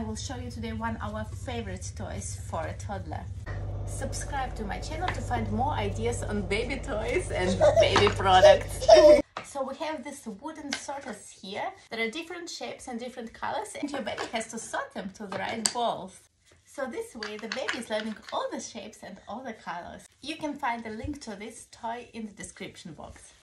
I will show you today one of our favorite toys for a toddler. Subscribe to my channel to find more ideas on baby toys and baby products. So we have this wooden sorters here. There are different shapes and different colors and your baby has to sort them to the right balls. So this way the baby is learning all the shapes and all the colors. You can find the link to this toy in the description box.